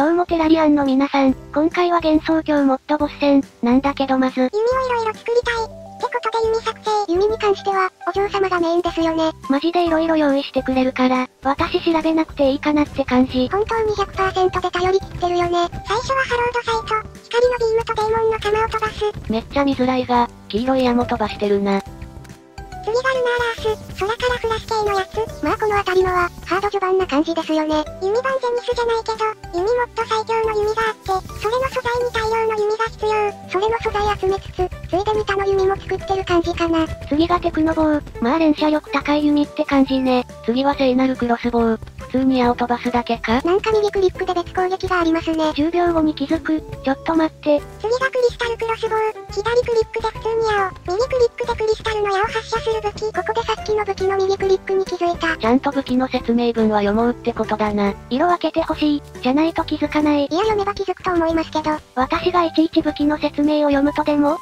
どうもテラリアンの皆さん、今回は幻想郷モッドボス戦、なんだけどまず、弓をいろいろ作りたい。ってことで弓作成。弓に関しては、お嬢様がメインですよね。マジで色々用意してくれるから、私調べなくていいかなって感じ。本当に100%で頼りきってるよね。最初はハロードサイト、光のビームとデーモンの弾を飛ばす。めっちゃ見づらいが、黄色い矢も飛ばしてるな。次がルナーラース、空からフラス系のやつ。まあこの辺りのは、ハード序盤な感じですよね。弓版ゼニスじゃないけど、弓もっと最強の弓があって、それの素材に大量の弓が必要。それの素材集めつつ、ついでに他の弓も作ってる感じかな。次がテクノボウ。まあ連射力高い弓って感じね。次は聖なるクロスボウ。普通に矢を飛ばすだけか？なんか右クリックで別攻撃がありますね。10秒後に気づく。ちょっと待って。次がクリスタルクロスボウ。左クリックで普通に矢を、右クリックでクリスタルの矢を発射する武器。ここでさっきの武器の右クリックに気づいた。ちゃんと武器の説明文は読もうってことだな。色分けてほしい。じゃないと気づかない。いや読めば気づくと思いますけど、テラリ私がいちいち武器の説明を読むとでも？ア実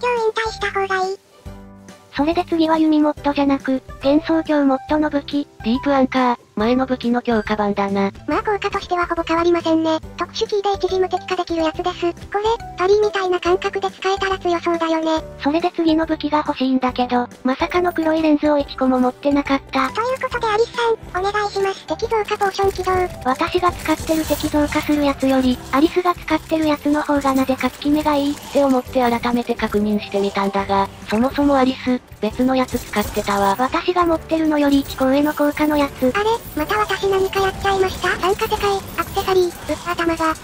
況引退した方がいい。それで次は弓モッドじゃなく、幻想郷モッドの武器、ディープアンカー、前の武器の強化版だな。まあ効果としてはほぼ変わりませんね。特殊キーで一時無敵化できるやつです。これ、パリーみたいな感覚で使えたら強そうだよね。それで次の武器が欲しいんだけど、まさかの黒いレンズを1個も持ってなかった。ということでアリスさん、お願いします。敵増加ポーション起動。私が使ってる敵増加するやつより、アリスが使ってるやつの方がなぜか効き目がいいって思って改めて確認してみたんだが、そもそもアリス、別のやつ使ってたわ。私が持ってるのより1個上の効果のやつ。あれまた私何かやっちゃいました？参加世界、セサリー、うっ頭が。ちなみに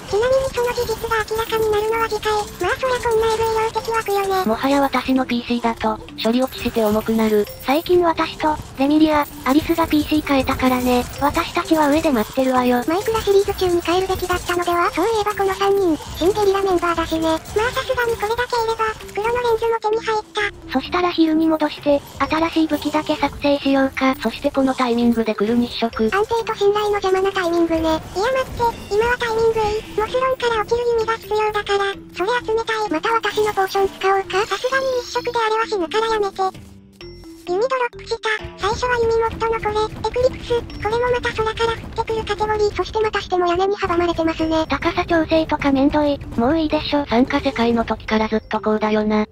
その事実が明らかになるのは次回。まあそりゃこんな AV 用的枠よね。もはや私の PC だと、処理落ちして重くなる。最近私と、レミリア、アリスが PC 変えたからね。私たちは上で待ってるわよ。マイクラシリーズ中に変えるべきだったのではそういえばこの3人、新ゲリラメンバーだしね。まあさすがにこれだけいれば、黒のレンズも手に入った。そしたら昼に戻して、新しい武器だけ作成しようか。そしてこのタイミングで来る日食。安定と信頼の邪魔なタイミングね。いや待って、今はタイミングいい。モスロンから落ちる弓が必要だから、それ集めたい。また私のポーション使おうか。さすがに日食であれは死ぬからやめて。弓ドロップした。最初は弓モッドのこれ、エクリプス。これもまた空から降ってくるカテゴリー。そしてまたしても屋根に阻まれてますね。高さ調整とかめんどい。もういいでしょ。参加世界の時からずっとこうだよな。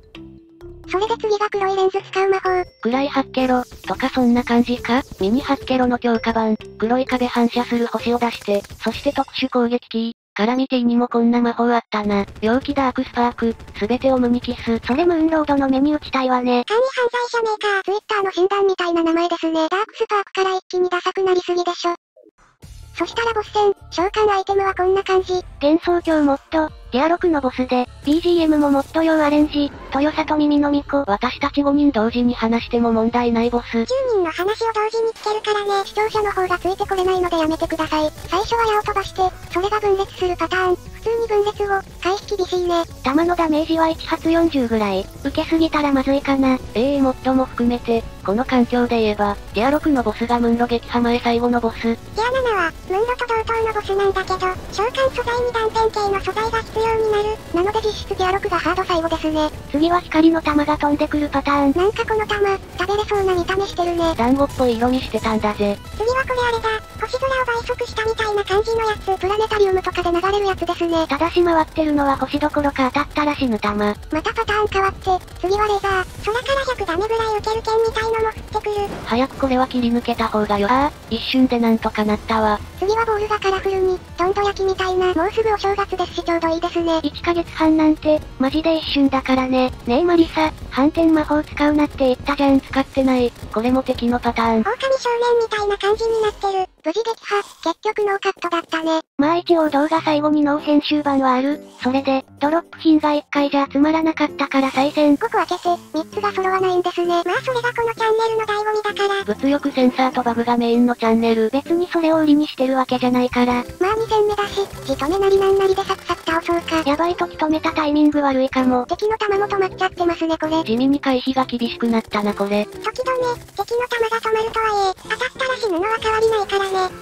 それで次が黒いレンズ使う魔法。暗いハッケロ、とかそんな感じか？ミニハッケロの強化版、黒い壁反射する星を出して、そして特殊攻撃キー、カラミティにもこんな魔法あったな。陽気ダークスパーク、すべてを無にキス。それムーンロードの目に打ちたいわね。管理犯罪者メーカー。ツイッターの診断みたいな名前ですね。ダークスパークから一気にダサくなりすぎでしょ。そしたらボス戦、召喚アイテムはこんな感じ。幻想郷モッド、ティア6のボスで、BGM もモッド用アレンジ、豊聡耳神子。私たち5人同時に話しても問題ないボス。10人の話を同時に聞けるからね。視聴者の方がついてこれないのでやめてください。最初は矢を飛ばして、それが分裂するパターン。普通に分裂後、回避厳しいね。弾のダメージは1発40ぐらい。受けすぎたらまずいかな。ええモッドも含めて、この環境で言えば、ティア6のボスがムンロ撃破前最後のボス。ティア7は、ムンロと同等のボスなんだけど、召喚素材に断片系の素材が必要になる。なので実質ティア6がハード最後ですね。次は光の玉が飛んでくるパターン。なんかこの玉、食べれそうな見た目してるね。団子っぽい色にしてたんだぜ。次はこれあれだ、星空を倍速したみたいな感じのやつ。プラネタリウムとかで流れるやつですね。ただし回ってるのは星どころか当たったら死ぬ玉。またパターン変わって、次はレーザー。空から100ダメぐらい受ける剣みたいのも降ってくる。早くこれは切り抜けた方がよ。ああ、一瞬でなんとかなったわ。次はボールがカラフルに、どんど焼きみたいな。もうすぐお正月ですしちょうどいいですね。1ヶ月半なんて、マジで一瞬だからね。ねえマリサ、反転魔法使うなって言ったじゃん使ってない。これも敵のパターン。狼少年みたいな感じになってる。無事撃破、結局ノーカットだったね。まあ一応動画最後にノー編集版はある。それで、ドロップ品が1回じゃ集まらなかったから再戦。5個開けて、3つが揃わないんですね。まあそれがこのチャンネルの醍醐味だから。物欲センサーとバグがメインのチャンネル。別にそれを売りにしてるわけじゃないから。まあ2戦目だし、時止めなりなんなりでサクサク倒そうか。やばい時止めたタイミング悪いかも。敵の弾も止まっちゃってますねこれ。地味に回避が厳しくなったなこれ。時止め、敵の弾が止まるとはいえ、当たったら死ぬのは変わりないからね。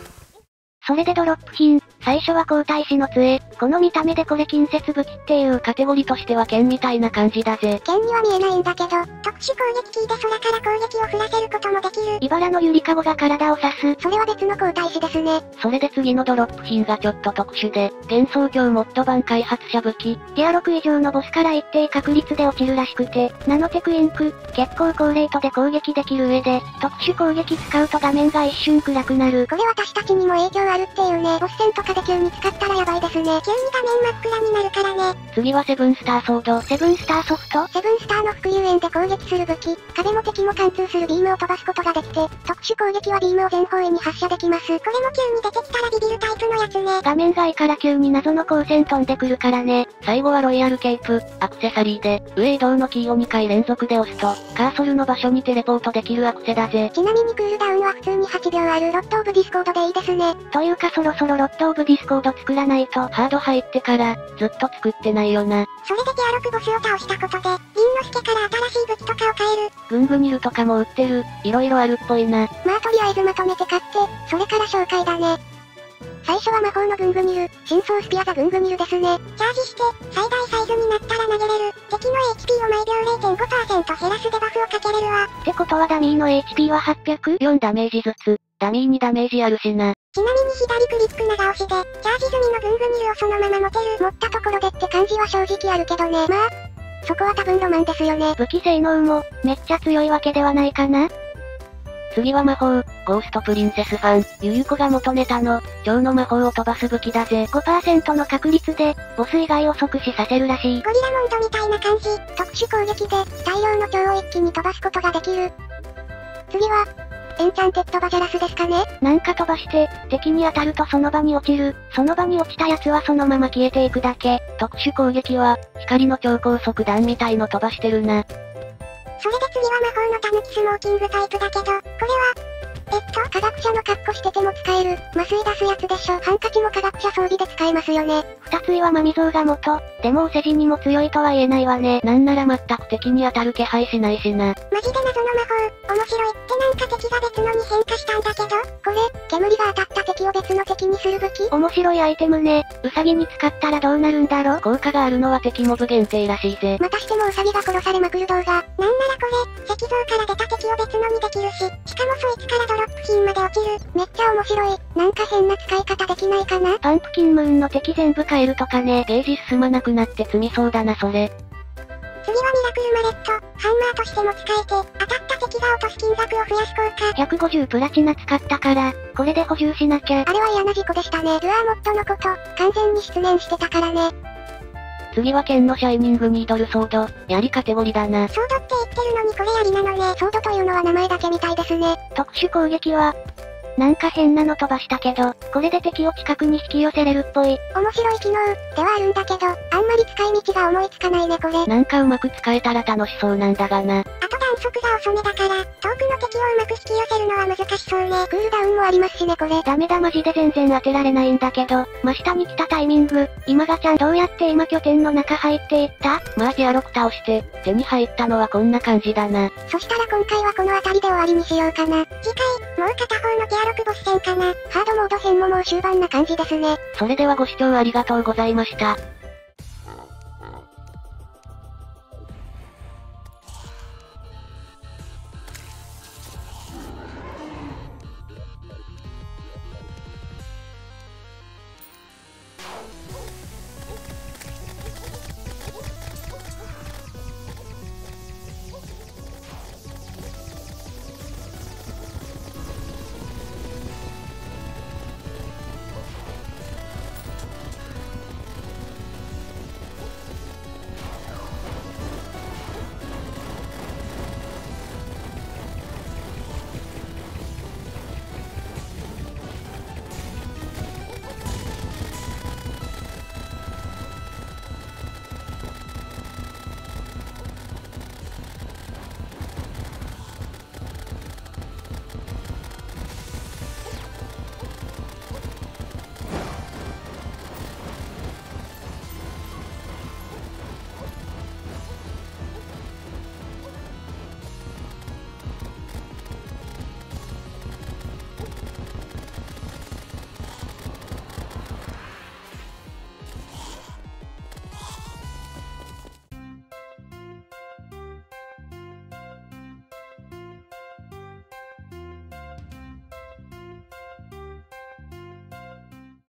それでドロップ品、最初は皇太子の杖、この見た目でこれ近接武器っていうカテゴリーとしては剣みたいな感じだぜ。剣には見えないんだけど、特殊攻撃機で空から攻撃を振らせることもできる。茨のゆりかごが体を刺す。それは別の皇太子ですね。それで次のドロップ品がちょっと特殊で、幻想郷モッド版開発者武器、ギア6以上のボスから一定確率で落ちるらしくて、ナノテクインク、結構高レートで攻撃できる上で、特殊攻撃使うと画面が一瞬暗くなる。これ私たちにも影響あるっていうね。ボス戦とかで急に使ったらやばいですね。急に画面真っ暗になるからね。次はセブンスターソード。セブンスターソードセブンスターの浮遊剣で攻撃する武器、壁も敵も貫通するビームを飛ばすことができて、特殊攻撃はビームを全方位に発射できます。これも急に出てきたらビビるタイプのやつね。画面外から急に謎の光線飛んでくるからね。最後はロイヤルケープ、アクセサリーで、上移動のキーを2回連続で押すと、カーソルの場所にテレポートできるアクセだぜ。ちなみにクールダウンは普通に8秒ある Rod of Discord でいいですね。というかそろそろ Rod of Discord 作らないと、ハード入ってから、ずっと作ってないよな。それでギア6ボスを倒したことで、リンノスケから新しい武器とかを買える。グングニルとかも売ってる、色々あるっぽいな。まあとりあえずまとめて買って、それから紹介だね。最初は魔法のグングニル、真相スピアザグングニルですね。チャージして、最大サイズになったら投げれる。敵の HP を毎秒0.5%減らすデバフをかけれるわ。ってことはダミーの HP は804ダメージずつ。ダミーにダメージあるしな。ちなみに左クリック長押しで、チャージ済みのグングニルをそのまま持てる。持ったところでって感じは正直あるけどね。まあ、そこは多分ロマンですよね。武器性能も、めっちゃ強いわけではないかな次は魔法、ゴーストプリンセスファン、ゆゆこが元ネタの、蝶の魔法を飛ばす武器だぜ。5%の確率で、ボス以外を即死させるらしい。ゴリラモンドみたいな感じ、特殊攻撃で、大量の蝶を一気に飛ばすことができる。次は、エンチャンテッドバジャラスですかね？なんか飛ばして、敵に当たるとその場に落ちる。その場に落ちたやつはそのまま消えていくだけ。特殊攻撃は、光の超高速弾みたいの飛ばしてるな。それで次は魔法のタヌキスモーキングタイプだけど、これは、えっと、科学者の格好してても使える、麻酔出すやつでしょ。ハンカチも科学者装備で使えますよね。二つはマミゾウが元。でもお世辞にも強いとは言えないわね。なんなら全く敵に当たる気配しないしな。マジで謎の魔法、面白いってなんか敵が別のに変化したんだけど、これ、煙が当た別の敵にする武器？面白いアイテムね。ウサギに使ったらどうなるんだろ効果があるのは敵モブ限定らしいぜ。またしてもウサギが殺されまくる動画。なんならこれ、石像から出た敵を別のにできるし、しかもそいつからドロップ品まで落ちる。めっちゃ面白い。なんか変な使い方できないかな？パンプキンムーンの敵全部変えるとかね。ゲージ進まなくなって積みそうだなそれ。次はミラクルマレット。ハンマーとしても使えて、当たった敵が落とす金額を増やす効果。150プラチナ使ったから、これで補充しなきゃ。あれは嫌な事故でしたね。ルアーモッドのこと、完全に失念してたからね。次は剣のシャイニングニードルソード、槍カテゴリーだな。ソードって言ってるのにこれ槍なのね。ソードというのは名前だけみたいですね。特殊攻撃は、なんか変なの飛ばしたけど、これで敵を近くに引き寄せれるっぽい。面白い機能、ではあるんだけど、あんまり使い道が思いつかないねこれ。なんかうまく使えたら楽しそうなんだがな。あと弾速が遅めだから、遠くの敵をうまく引き寄せるのは難しそうね。クールダウンもありますしねこれ。ダメだマジで全然当てられないんだけど、真下に来たタイミング、今がちゃんどうやって今拠点の中入っていったまあジア6倒して、手に入ったのはこんな感じだな。そしたら今回はこの辺りで終わりにしようかな。次回、もう片方のギア6ボス戦かな。ハードモード編ももう終盤な感じですね。それではご視聴ありがとうございました。